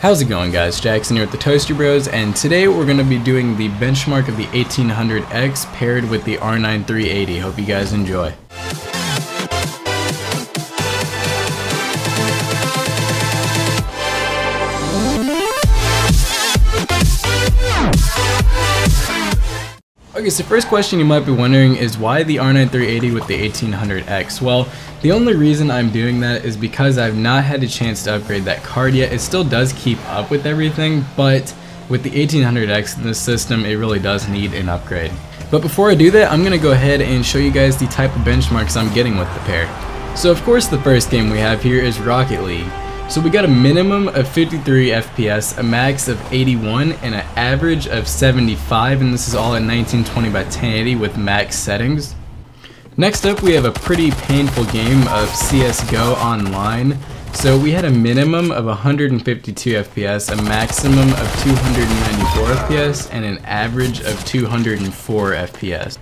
How's it going guys? Jackson here with the Toasty Bros and today we're going to be doing the benchmark of the 1800X paired with the R9 380. Hope you guys enjoy. Okay, so first question you might be wondering is why the R9 380 with the 1800X? Well, the only reason I'm doing that is because I've not had a chance to upgrade that card yet. It still does keep up with everything, but with the 1800X in this system, it really does need an upgrade. But before I do that, I'm going to go ahead and show you guys the type of benchmarks I'm getting with the pair. So of course the first game we have here is Rocket League. So we got a minimum of 53 FPS, a max of 81, and an average of 75, and this is all at 1920 by 1080 with max settings. Next up, we have a pretty painful game of CSGO Online. So we had a minimum of 152 FPS, a maximum of 294 FPS, and an average of 204 FPS.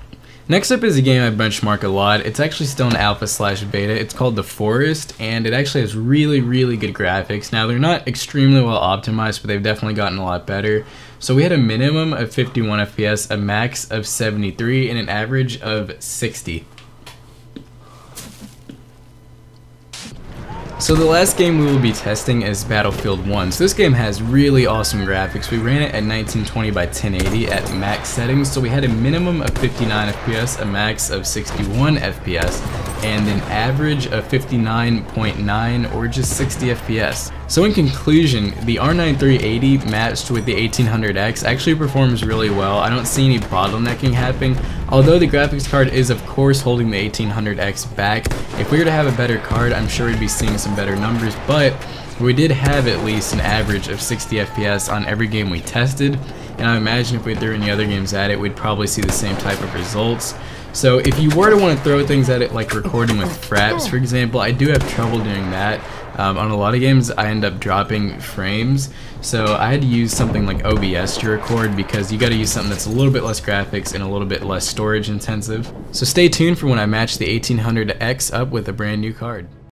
Next up is a game I benchmark a lot. It's actually still an alpha slash beta. It's called The Forest, and it actually has really, really good graphics. Now, they're not extremely well optimized, but they've definitely gotten a lot better. So we had a minimum of 51 FPS, a max of 73, and an average of 60. So the last game we will be testing is Battlefield 1. So this game has really awesome graphics. We ran it at 1920 by 1080 at max settings. So we had a minimum of 59 FPS, a max of 61 FPS, and an average of 59.9 or just 60 FPS. So in conclusion, the R9 380 matched with the 1800X actually performs really well. I don't see any bottlenecking happening, although the graphics card is of course holding the 1800X back. If we were to have a better card, I'm sure we'd be seeing some better numbers, but we did have at least an average of 60 FPS on every game we tested, and I imagine if we threw any other games at it, we'd probably see the same type of results. So if you were to want to throw things at it like recording with fraps, for example, I do have trouble doing that. Um, on a lot of games, I end up dropping frames, so I had to use something like OBS to record because you got to use something that's a little bit less graphics and a little bit less storage intensive. So stay tuned for when I match the 1800X up with a brand new card.